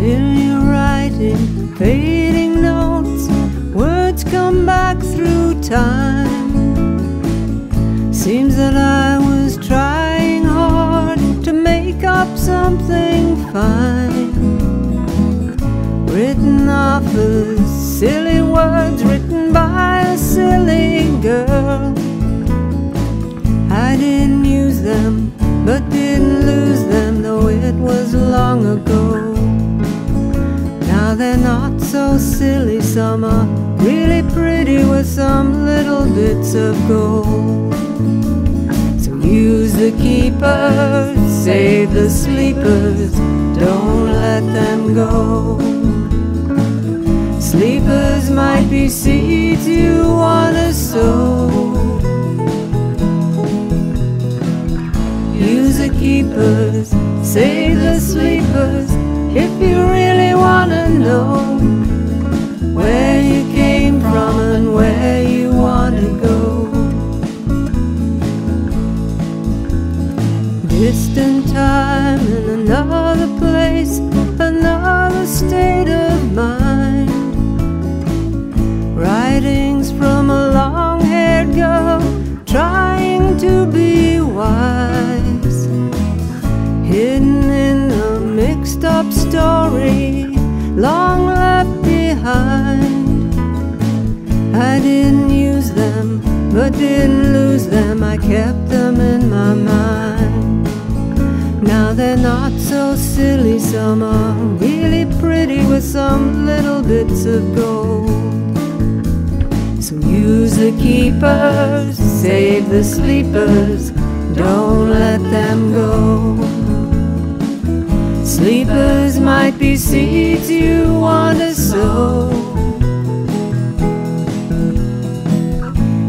writing fading notes. Words come back through time. Seems that I was trying hard to make up something fine. Written off they're not so silly, some are really pretty with some little bits of gold. So use the keepers, save the sleepers, don't let them go. Sleepers might be seeds you wanna sow. Use the keepers, save the sleepers, Distant time in another place, another state of mind. Writings from a long haired girl trying to be wise. Hidden in a mixed up story, long left behind. I didn't use them, but didn't lose them. I kept them in some are really pretty with some little bits of gold. So use the keepers, save the sleepers, don't let them go. Sleepers might be seeds you want to sow.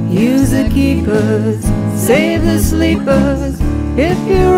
Use the keepers, save the sleepers, if you